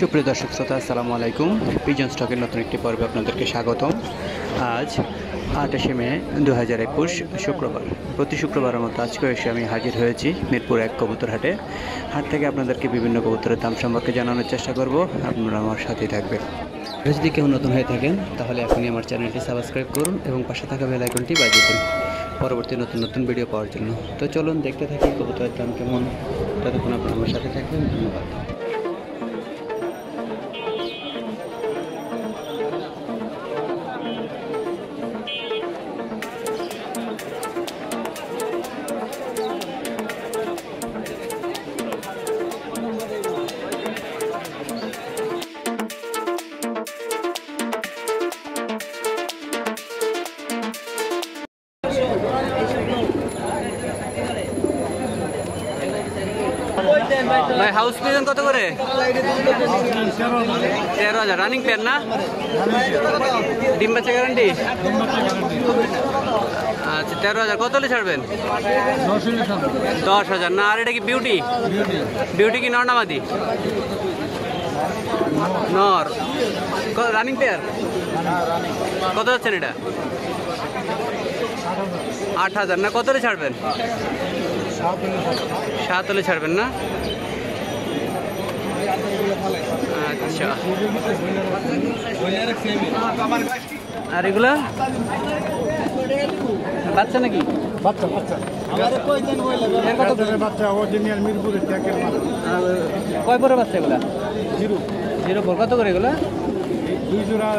সুপ্রিয় দর্শক শ্রোতা, আসসালামু আলাইকুম। পিজন স্টকের নতুন একটি পর্বে আপনাদেরকে স্বাগতম। আজ আঠাশে মে দু হাজার একুশ শুক্রবার। প্রতি শুক্রবারের মতো আজকেও এসে আমি হাজির হয়েছি মিরপুর এক কবুতর হাটে হাট থেকে আপনাদেরকে বিভিন্ন কবুতরের দাম সম্পর্কে জানানোর চেষ্টা করব। আপনারা আমার সাথেই থাকবেন। যদি কেউ নতুন হয়ে থাকেন, তাহলে এখনই আমার চ্যানেলটি সাবস্ক্রাইব করুন এবং পাশে থাকা বেল আইকনটি বাজিয়ে দিন। পরবর্তী নতুন নতুন ভিডিও পাওয়ার জন্য। তো চলুন দেখতে থাকি কবুতরের দাম কেমন। ততক্ষণ আপনারা আমার সাথে থাকবেন। ধন্যবাদ। ভাই হাউস পিজন কত করে? তেরো হাজার। রানিং পেয়ার না? ডিম বাচ্চা গ্যারান্টি আচ্ছা তেরো হাজার। কত হলে ছাড়বেন? দশ হাজার। না, আর এটা কি বিউটি বিউটি কি নর নামাদি নর। রানিং পেয়ার কত যাচ্ছেন এটা? আট হাজার। না, কত ছাড়বেন? সাত হলে ছাড়বেন না? আচ্ছা। আর এগুলা? বাচ্চা নাকি? বাচ্চা বাচ্চা। এর কত বাচ্চা অরিজিনাল মিরপুরের ট্যাকের মাল কয় পরে বাচ্চা এগুলা? জিরো। জিরো ফোর কত করে এগুলা? দুই জোড়া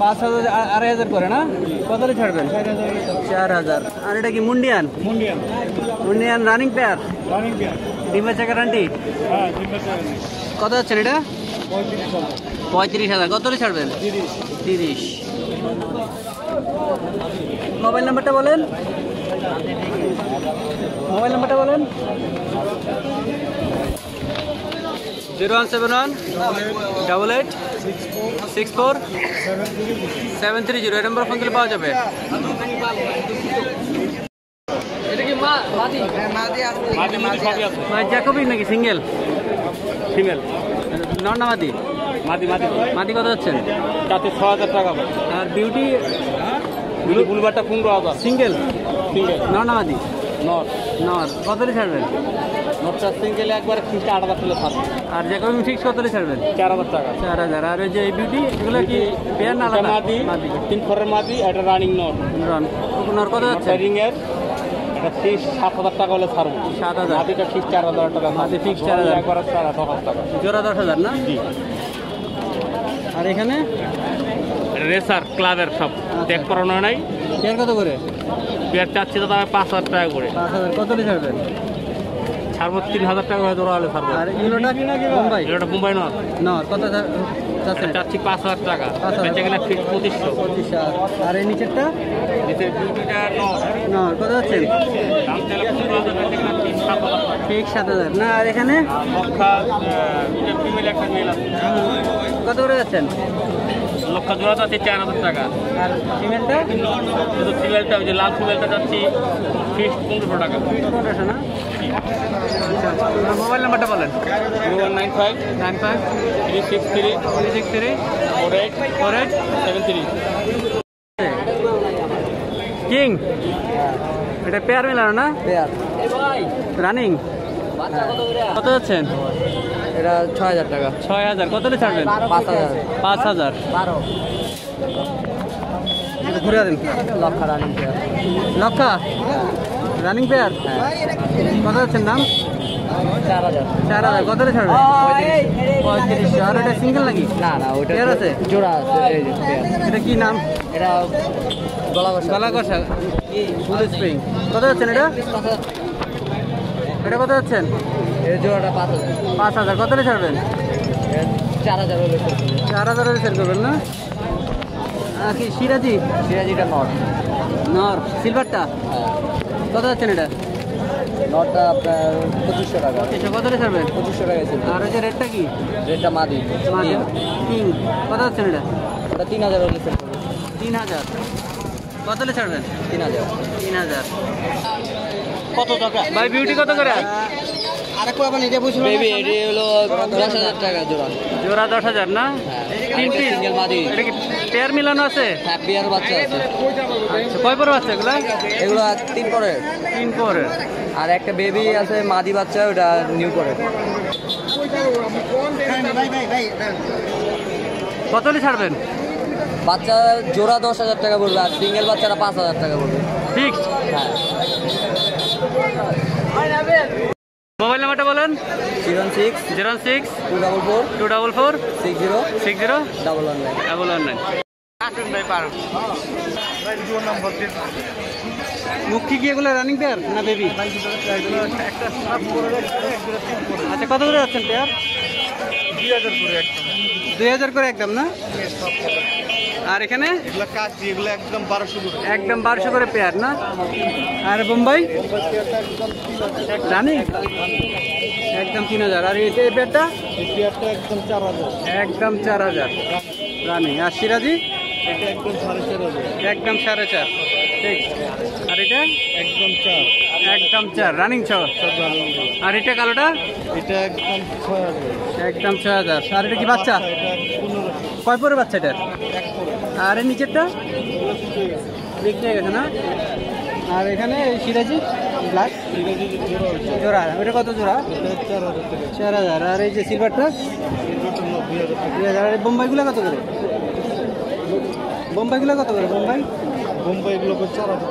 পাঁচ হাজার আড়াই হাজার করে না? কত ছাড়বেন? চার হাজার আর এটা কি মুন্ডিয়ান? মুন্ডিয়ান। মুন্ডিয়ান রানিং পেয়ার রানিং পেয়ার ডিম বাচ্চা গ্যারান্টি হ্যাঁ জিম্মা চাই কত হচ্ছেন এটা? পঁয়ত্রিশ হাজার। কত ছাড়বেন? তিরিশ। মোবাইল নাম্বারটা বলেন। মোবাইল নাম্বারটা বলেন। Zero one seven one double eight six four seven three seven three zero. এই নম্বর ফোন দিলে পাওয়া যাবে। জ্যাকবি নাকি সিঙ্গেল? ফিমেল নর না মাদি। মাদি মাদি। মাদি কত হচ্ছেন তাতে ছ হাজার টাকা আর বিউটি? ব্লু বুলবারটা পনেরো হাজার। সিঙ্গেল? সিঙ্গেল। নর না মাদি। নর। কত হলে ছাড়বেন? নটটা সিঙ্গেলে একবার ফিসটা আট হাজার থাকবে আর জ্যাকবি ফিক্স কত হলে ছাড়বেন? চার হাজার টাকা। চার হাজার। আর ওই যে বিউটি এগুলো কি পেয়ার না মাদি। মাদি। তিন ফরের মাদি এটা রানিং নট রন নর কত যাচ্ছে রিং এর। এটা ফিস সাত হাজার টাকা হলে ছাড়বো। সাত হাজার। মাদিটা ঠিক চার হাজার টাকা। মাদি fix চার হাজার। একবার চার হাজার টাকা। জোড়া দশ হাজার না? জি। আর এখানে? রেসার ক্লাবের সব। ত্যাগ করানো নাই। পেয়ার কত করে? পেয়ার চাচ্ছি তার পাঁচ হাজার টাকা করে। পাঁচ হাজার। কত হলে ছাড়বেন? ছাড়বো তিন হাজার টাকা হয়তো হলে ছাড়বো। আর ইউরোটা? মুম্বাই? এটা মুম্বাই নট নর কত চাচ্ছি পাঁচ হাজার টাকা। বেঁচে গেলে ফিক্স পঁচিশশো। আর এই নিচেরটা? নর কত টাকা ঠিক সাত হাজার না আর এখানে? কত করে যাচ্ছেন? লক্ষা জোড়া যাচ্ছে চার হাজার টাকা। আর ফিমেলটা শুধু ফিমেলটা ওই যে লাল ফিমেলটা যাচ্ছি ফিক্স পনেরোশো টাকা। পনেরোশো না? মোবাইল নাম্বারটা বলেন। Zero one nine five. Nine five three six three three six three four eight four eight seven three king এটা পেয়ার মেলানো না? পেয়ার রানিং কত যাচ্ছেন? এটা ছয় হাজার টাকা। ছয় হাজার কত ছাড়বেন? পাঁচ হাজার। পাঁচ হাজার। বারো। ঘুরে দিন লক্ষ রানিং পেয়ার লক্ষা? রানিং পেয়ার কত যাচ্ছেন দাম? চার হাজার। চার হাজার। কত হলে ছাড়বেন? পঁয়ত্রিশশো আর এটা সিঙ্গেল নাকি? না না ওইটা পেয়ার আছে? জোড়া আছে এই যে পেয়ার এটা কি নাম? এটা গলা বসা গলা ফুল স্প্রিং। কত যাচ্ছেন এটা? এটা কত যাচ্ছেন? এর জোড়াটা পাঁচ হাজার। পাঁচ হাজার। কত ছাড়বেন? চার হাজার হলে চার হাজার হলে সেল করবেন না? কি সিরাজি? সিরাজিটা নট নর। সিলভারটা? কত যাচ্ছেন এটা? নটটা আপনার পঁচিশশো টাকা। এটা কত ছাড়বেন? পঁচিশশো টাকা আর ওই যে রেটটা কি? রেটটা মাদি। মাদি। কিং। কত যাচ্ছেন এটা? ওটা তিন হাজার হলে তিন হাজার। কত হলে ছাড়বেন? তিন হাজার। তিন হাজার। কত টাকা? ভাই বিউটি কত করে? বেবি এটি হলো দশ হাজার টাকা জোড়া। জোড়া দশ হাজার না? তিন পিস? সিঙ্গেল মাদি এটা কি পেয়ার মিলানো আছে? হ্যাঁ বিয়ার বাচ্চা আছে। আচ্ছা কয় পর বাচ্চা এগুলা? এগুলো তিন করে তিন পরে আর একটা বেবি আছে মাদি বাচ্চা ওটা নিউ করে কতলে ছাড়বেন? বাচ্চা জোড়া দশ হাজার টাকা পড়বে আর সিঙ্গেল বাচ্চারা পাঁচ হাজার টাকা পড়বে। ফিক্সড হ্যাঁ। মোবাইল নাম্বারটা বলেন। Zero six zero six two double four two double four six zero six zero double one nine. Double one nine. মুখি কি এগুলো রানিং পেয়ার না বেবি আচ্ছা কত করে যাচ্ছেন পেয়ার দুই হাজার করে একদম। না? আর এখানে? এগুলো কাজ এগুলো একদম বারোশো করে। একদম বারোশো করে পেয়ার না? আর বোম্বাই? রানিং? একদম তিন হাজার। আর এই পেয়ারটা? এই পেয়ারটা একদম চার হাজার। একদম চার হাজার। রানিং। আর সিরাজি? এটা একদম সাড়ে চার একদম সাড়ে চার। ঠিক। আর এটা? একদম চার। একদম চার। রানিং ছ আর এটা কালোটা? এটা একদম একদম ছয় হাজার। আর এটা কি বাচ্চা? কয় পরে বাচ্চা এটা? আর নিচেরটা? দেখতে গেছে না আর এখানে সিরাজি ব্ল্যাক জোড়া, ওটা কত জোড়া? চার হাজার। আর এই যে সিলভারটা দুই হাজার। আর বোম্বাইগুলো কত করে? বোম্বাইগুলো কত করে, বোম্বাই? বোম্বাইগুলো চার হাজার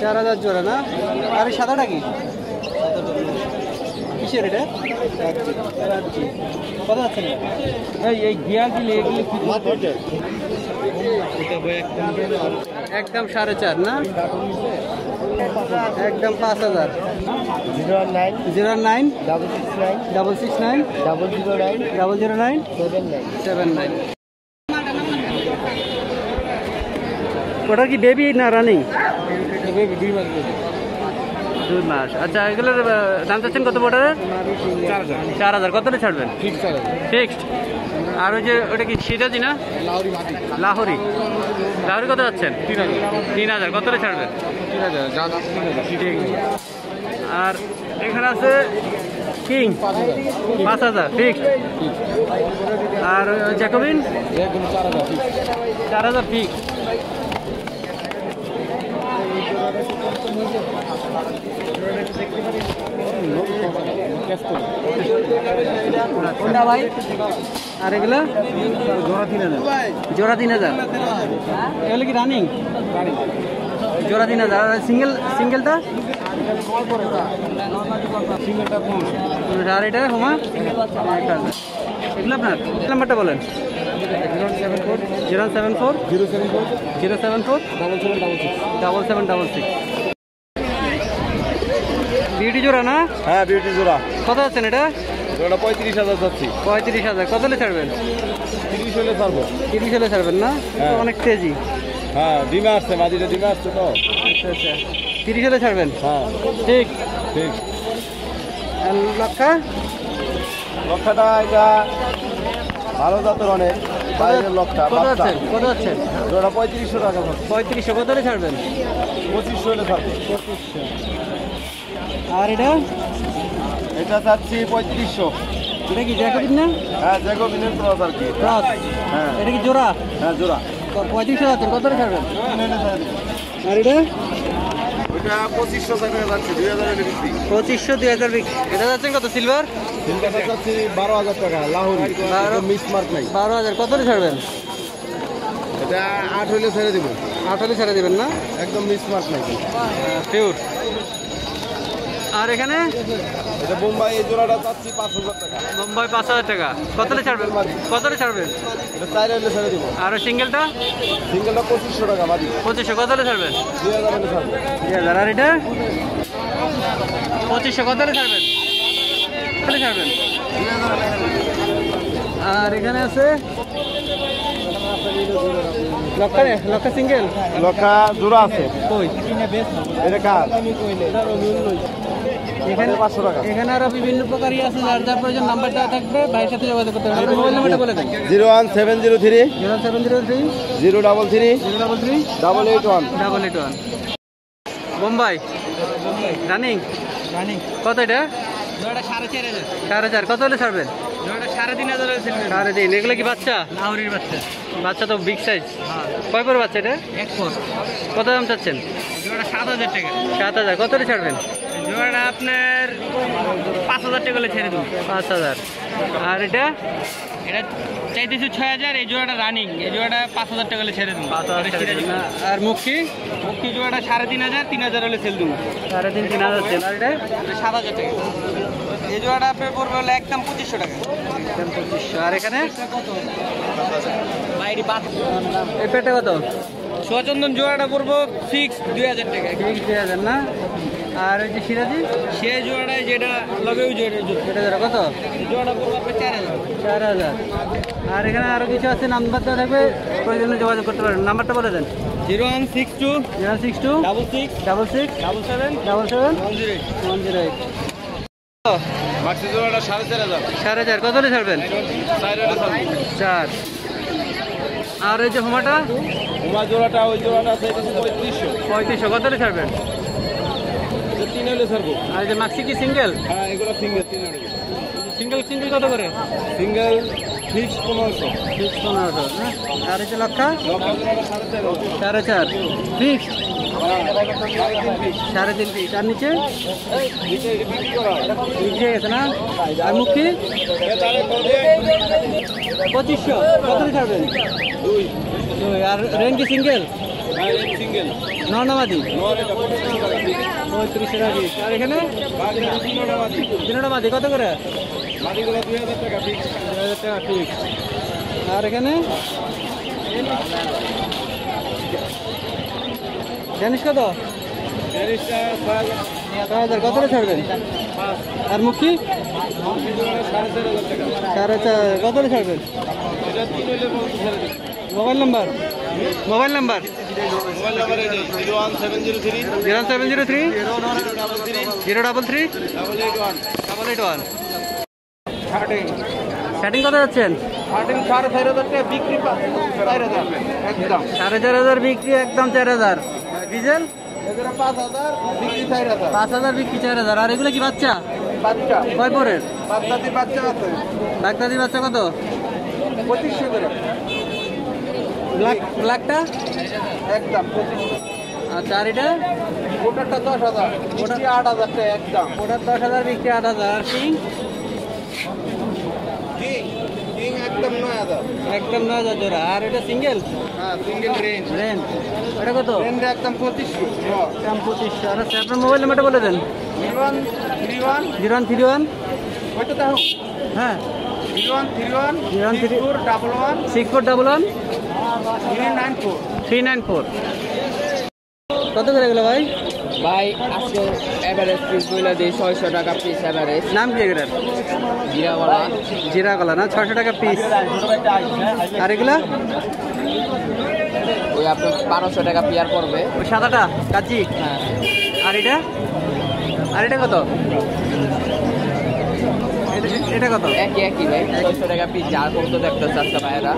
চার হাজার জোড়া না? আর সাদাটা কি? কিসের এটা? কত না এই এই গিয়ার দিলে এগুলি কি মাত্র এটা এটা ভাই একদম সাড়ে চার না? একদম পাঁচ হাজার। Zero nine zero nine double six nine double six nine double zero nine double zero nine seven nine. Seven nine. ওটা কি বেবি না রানিং দুই মাস দুই মাস। আচ্ছা এগুলোর দাম চাচ্ছেন কত ওটার চার হাজার। কতটা ছাড়বেন? ফিক্সড আর ওই যে ওটা কি সিরাজি না? লাহরি লাহরি। কত যাচ্ছেন? তিন হাজার। কতটা ছাড়বেন? আর এখানে আছে কিং? পাঁচ হাজার। ফিক্স আর ওই জ্যাকোবিন? চার হাজার ঠিক চার হাজার ফিক্সড কোনটা ভাই? আর এগুলো? জোড়া তিন হাজার। জোড়া তিন হাজার। এগুলো কি রানিং জোড়া তিন হাজার। আর সিঙ্গেল সিঙ্গেলটা আর এটা হোমা? এগুলো আপনার? নাম্বারটা বলেন? Zero seven four zero seven four zero seven four double seven double six double seven double six beauty জোড়া না? হ্যাঁ বিউটি জোড়া। কত আছেন এটা? জোড়া পঁয়ত্রিশ হাজার যাচ্ছি। পঁয়ত্রিশ হাজার। কত হলে ছাড়বেন? তিরিশ হলে পারব তিরিশ হলে ছাড়বেন না? হ্যাঁ। অনেক তেজি। হ্যাঁ ডিমে আসছে মাদিটা ডিমে আসছে তো। আচ্ছা আচ্ছা। তিরিশ হলে ছাড়বেন? হ্যাঁ। ঠিক। ঠিক। লক্ষা? লক্ষাটা এটা ভালো জাতের অনেক। বাইরের লক্ষা কত আছেন কত আছেন জোড়া পঁয়ত্রিশশো টাকা পঁয়ত্রিশশো কত হলে ছাড়বেন? পঁচিশশো হলে থাকবে আর এটা? এটা চাচ্ছি পঁয়ত্রিশশো। এটা কি জ্যাকোবিন না? হ্যাঁ দেখো বিনের ক্রস আর কি। ক্রস? হ্যাঁ। এটা কি জোড়া? হ্যাঁ জোড়া। পঁয়ত্রিশশো আছেন কত ছাড়বেন। আর এটা? পঁচিশশো দুই হাজার বিক্রি। এটা যাচ্ছেন কত সিলভার? বারো হাজার টাকা লাহোরি। বারো। মিস মার্ক নাই। বারো হাজার কত ছাড়বেন? এটা আট হলে ছেড়ে দেবো। আট হলে ছেড়ে দেবেন না? একদম মিস মার্ক নাই। পিওর আর এখানে? এটা বোম্বাই এই জোড়াটা চাচ্ছি পাঁচ হাজার টাকা। মুম্বাই পাঁচ হাজার টাকা। কত ছাড়বেন? কত হলে ছাড়বেন? এটা চার ছেড়ে দেবো। আর সিঙ্গেলটা? সিঙ্গেলটা পঁচিশশো টাকা পঁচিশশো। কত হলে ছাড়বেন? দুই হাজার দুই হাজার। আর এটা? পঁচিশশো। কত হলে ছাড়বেন? কত হলে ছাড়বেন। আর এখানে আছে? লক্ষা লক্ষা সিঙ্গেল লক্ষা জোড়া আছে। কই? এটা কার? এখানে পাঁচশো টাকা। এখানে আরও বিভিন্ন প্রকারই আছে যার যার প্রয়োজন নাম্বার দেওয়া থাকবে ভাইয়ের সাথে যোগাযোগ করতে হবে মোবাইল নাম্বারটা বলে দেন। Zero one seven zero three zero seven zero three zero double three zero double three double eight one. Double eight one. Bombay. Running. Running. কত এটা? সাড়ে চার। কত হলে ছাড়বেন? সাড়ে তিন হাজার সাড়ে তিন এগুলো কি বাচ্চা? নাহরির বাচ্চা। বাচ্চা তো বিগ সাইজ হ্যাঁ। কয় পর বাচ্চা এটা? এক ফোর কত দাম চাচ্ছেন? সাত হাজার টাকা। সাত হাজার কত ছাড়বেন? জোড়াটা আপনার পাঁচ হাজার টাকা হলে ছেড়ে দেবো। পাঁচ হাজার। আর এটা? এটা চাইতেছি ছয় হাজার এই জোড়াটা রানিং এই জোড়াটা পাঁচ হাজার টাকা ছেড়ে দেবো। দিন। আর মুখী মুক্তি জোড়াটা সাড়ে তিন হাজার তিন হাজার হলে সেল দেবো। সাড়ে তিন তিন হাজার সেল আর এটা? এটা সাত হাজার টাকা। এই জোড়াটা আপনার পড়বে হলো একদম পঁচিশশো টাকা। একদম পঁচিশশো। আর এখানে? এই পেটে কত? সচন্দন জোড়াটা পড়ব ফিক্স দুই হাজার টাকা। ঠিক দুই হাজার না? আর ওই যে সিরাজি সে জোড়াটায় যেটা লগে জোড়া। এটা ধরো কত? জোড়াটা পড়ব আপনার চার হাজার। চার হাজার। আর এখানে আরও কিছু আছে? নাম্বার দেওয়া থাকবে? প্রয়োজনে যোগাযোগ করতে পারেন। নাম্বারটা বলে দেন। Zero one six two zero six two double six double six double seven double seven one zero eight one zero eight সাড়ে চার কত ছাড়বেন? চার আর ওই যে হোমাটা? উমা জোড়াটা ওই জোড়াটা পঁয়ত্রিশশো। পঁয়ত্রিশশো। কত ছাড়বেন? তিন হলে ছাড়বো। আর যে মাক্সি কি সিঙ্গেল? হ্যাঁ এগুলো সিঙ্গেল তিন সিঙ্গেল সিঙ্গেল কত করে? সিঙ্গেল ফিক্স পনেরোশো। ফিক্স পনেরোশো হ্যাঁ আর এই যে লক্ষা সাড়ে চার ফিক্স সাড়ে তিন পিস আর নিচে? বিক্রি করা। বিক্রি গেছে না? আর মুখি? পঁচিশশো। কত ছাড়বেন দুই। আর রেন কি সিঙ্গেল সিঙ্গেল নর্নামাদি পঁয়ত্রিশশো। আর এখানে? তিনটা কত করে? মাটিগুলো দুই হাজার টাকা ফিক্স আর এখানে? জানিস কত? ছয় হাজার। কত ছাড়বেন? আর মুখি সাড়ে চার সাড়ে কত ছাড়বেন? Mobile number? Mobile number? Zero seven zero three. Zero double three. Double eight one. Double eight one thirteen setting কত যাচ্ছেন? সাড়ে চার হাজার বিক্রি চার হাজার। একদম চার হাজার। ডিজেল? এগুলো পাঁচ হাজার বিক্রি চার হাজার। আর এগুলো কি বাচ্চা? কয় পরের? বাচ্চাটি বাচ্চা আছে। ডাক্তারি বাচ্চা কত? পঁচিশশো করে। ব্ল্যাক ব্ল্যাকটা? একদম আচ্ছা আর এটা? ওটারটা দশ হাজার। ওটা আট হাজার টাকা একদম। ওটার দশ হাজার বিক্রি আট হাজার। আর কিং? একদম নয় হাজার। একদম নয় হাজার জোড়া। আর এটা সিঙ্গেল হ্যাঁ সিঙ্গেল রেঞ্জ রেন এটা কত? রেঞ্জ একদম পঁচিশশো। দাম পঁচিশশো। আর আচ্ছা আপনার মোবাইল নাম্বারটা বলে দেন। Three one three one. Zero one three one ওইটা হ্যাঁ। Three one three one one three- four double one six four double one three nine four three nine four কত করে গেলো ভাই? ভাই আজকে এভারেজ পিস বইলা দিই ছয়শো টাকা পিস এভারেজ নাম কি এগুলার? জিরাওয়ালা। জিরা কলা না ছশো টাকা পিস আর এগুলা? ওই আপনার বারোশো টাকা পেয়ার পড়বে। ওই সাদাটা কাচি? হ্যাঁ। আর এটা? আর এটা কত? এটা- কত? একই একই ভাই ছয়শো টাকা পিস যা করতে দেখতেছে আজকে ভাইয়েরা।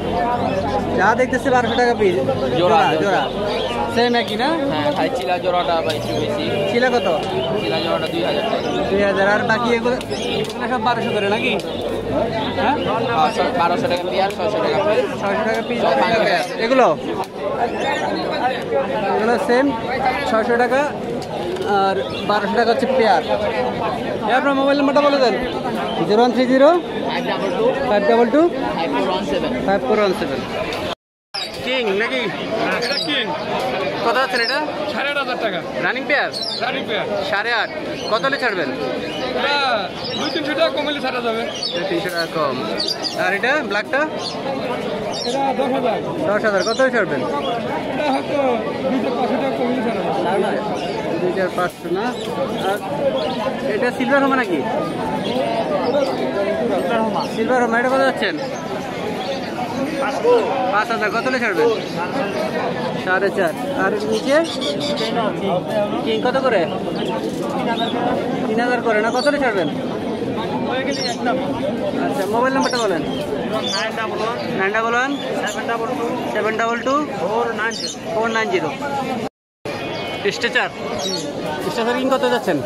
যা দেখতেছি বারোশো টাকা পিস জোড়া, জোড়া। সেম একই না? হ্যাঁ খাই চিলা জোড়াটা বা একটু বেশি। ছিল কত? চিলা জোড়াটা দুই হাজার টাকা। দুই হাজার আর বাকি এগুলো এগুলো সব বারোশো করে নাকি? হ্যাঁ? বারোশো টাকা পেয়ার ছয়শো টাকা পিস ছয়শো টাকা পিস এগুলো? এগুলো সেম ছয়শো টাকা আর বারোশো টাকা হচ্ছে পেয়ার আপনার মোবাইল নাম্বারটা বলে দেন। Zero one three zero five double two five double two five four one seven five four one seven king নাকি? এটা কিং কত আছেন এটা সাড়ে আট হাজার টাকা। রানিং পেয়ার গাড়ি পেয়ার সাড়ে আট। কত হলে ছাড়বেন? দুই তিনশো টাকা কমলে ছাড়া যাবে। তিনশো টাকা কম। আর এটা ব্ল্যাকটা দশ হাজার। কত হলে ছাড়বেন? দুই হাজার পাঁচশো না? আর এটা সিলভার হোমা নাকি? সিলভার হোমা এটা কত যাচ্ছেন? পাঁচ হাজার। কত হলে ছাড়বেন সাড়ে চার। আর নিচে? কিং কত করে? তিন হাজার করে না? কত ছাড়বেন? আচ্ছা মোবাইল নাম্বারটা বলেন। Nine double one. Double one seven double two. Seven double two four nine zero. Four nine zero stretcher? Stretcher king কত যাচ্ছেন?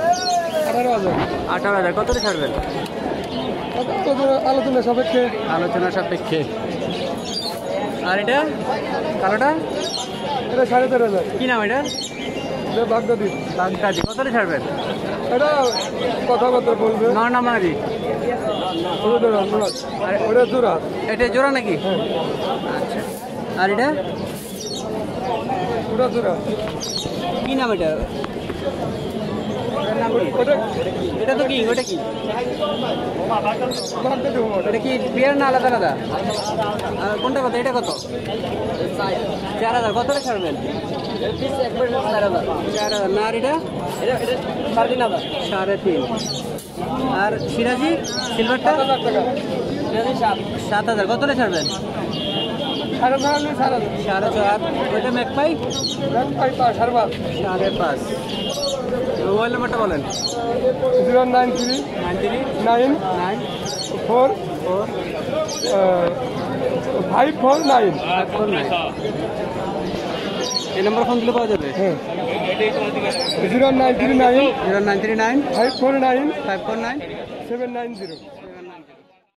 আঠারো হাজার। আঠারো হাজার। কত ছাড়বেন? আলোচনা সাপেক্ষে। আলোচনা সাপেক্ষে। আর এটা? কালোটা? এটা সাড়ে তেরো হাজার। কি নাম এটা? বাগদাদি। বাগদাদি। কত ছাড়বেন? এটা কথাবার্তা বলবে। নর নাম নাকি ওটা জোড়া এটা জোড়া নাকি? আচ্ছা। আর এটা? ওটা জোড়া। কি নাম এটা? এটা তো কি? ওটা কি? এটা কি বিয়ার না আলাদা আলাদা? কোনটা কত? এটা কত? চার হাজার। কত ছাড়বেন? চার হাজার। না আর এটা? সাড়ে তিন আর সিরাজি? সিলভারটা? সাত হাজার। কতটা ছাড়বেন? সাড়ে সাড়ে ওইটা ম্যাকপাই? পাই সাড়ে পাঁচ। মোবাইল নাম্বারটা বলেন। Zero nine three nine three nine nine four four five four nine. Four nine. এই নাম্বার ফোন দিলে পাওয়া যাবে? হ্যাঁ। Zero nine three nine zero nine three nine five four nine five four nine seven nine zero.